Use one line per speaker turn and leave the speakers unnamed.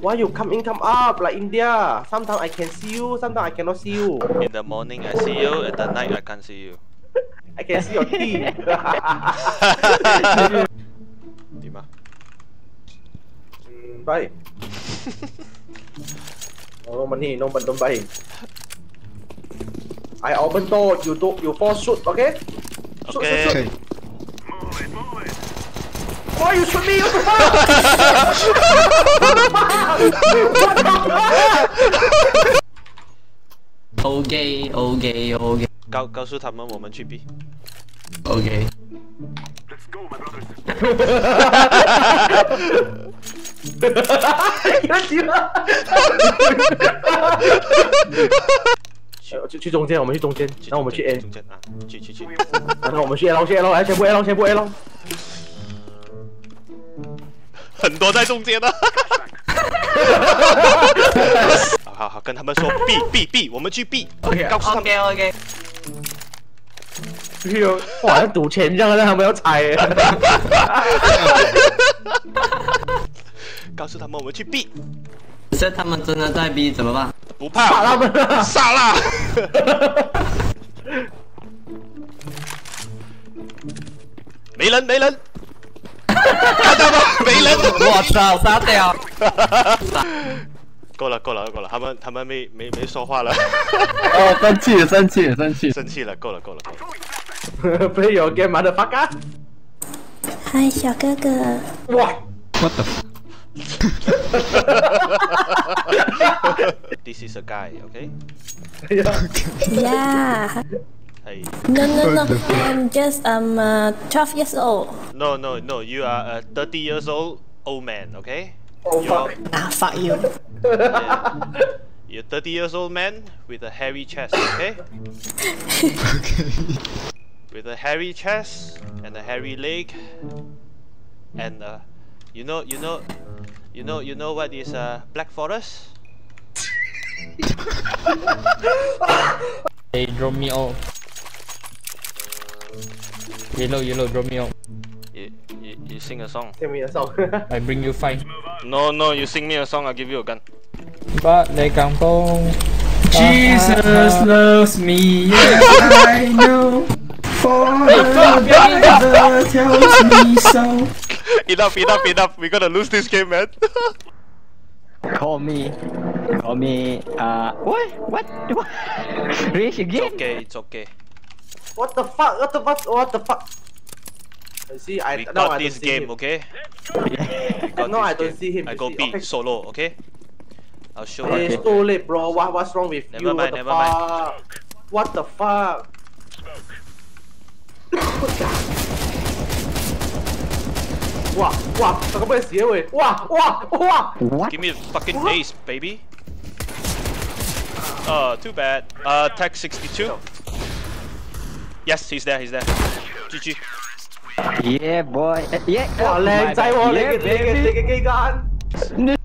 Why you come in, come up like India? Sometimes I can see you, sometimes I cannot see you.
In the morning I see you, at the night I can't see you.
I can see your teeth.
Điểm
à? Bye. Oh, mình hi, nông bình tôm bay. I open door, you do, you fall shoot, okay? Shoot, okay. shoot, shoot.
Okay.
哦，OK，OK，OK。告告诉他们，我们去
比。OK。Let's
go, my brothers. 哈哈哈哈哈哈！
哈
哈哈哈哈！哈哈哈哈哈！去去去中间，我们去中间。那我们去 A。
中间啊。去去去。
那我们去 A 喽，去 A 喽，哎，先不 A 喽，先不 A 喽。
很多在中间 的。好好好，跟他们说 B B B，我们去 B。
OK
告诉他们
OK OK，
去哦，哇，像赌钱这样，让他们要猜。
告诉他们我们去 B，
这他们真的在 B 怎么办？
不怕，
杀他们啊
杀啦！没 人没人？没人。
我操，杀掉！
够了够了够了，他们他们没没没说话了，
哦，生气，生气，生气。
生气了，够了够了够了。
Play your game, motherfucker！
嗨，小哥哥，
哇
，What
the？This is a guy, okay?
呀、
Hey.
No, no, no. I'm just um uh, 12 years old.
No no no, you are a 30 years old old man, okay?
Oh,
You're,
fuck.
Ah, fuck you.
yeah. You're 30 years old man with a hairy chest, okay? okay. With a hairy chest and a hairy leg and uh, you know you know you know you know what is uh, black forest?
they drove me off. Yellow, yellow, drop me out.
You, you, you sing a song.
Tell me a song.
I bring you five.
No no, you sing me a song, I'll give you a gun.
But they kampong.
Jesus loves me, yes I know. For the Bible tells me so.
enough enough enough, we're gonna lose this game man.
Call me. Call me. Uh, what? What? What? Rage
it's
again?
okay, it's okay.
What the fuck? What the fuck? What the fuck? I see, I
we
no,
got
I
this game,
him.
okay?
No, I don't
game.
see him.
I go B
okay.
solo, okay? I'll show you.
It's too late, bro. What, what's wrong with
never
you?
Mind,
what
never
fuck? mind. What the fuck? Wow, wow, acabou esse eu, hein? Wow, wow, wow!
What?
Give me a fucking what? ace, baby. Uh, too bad. Uh, tech 62. Yes, he's there, he's there. GG.
Yeah, boy. Yeah,
oh, legs,
I
want to get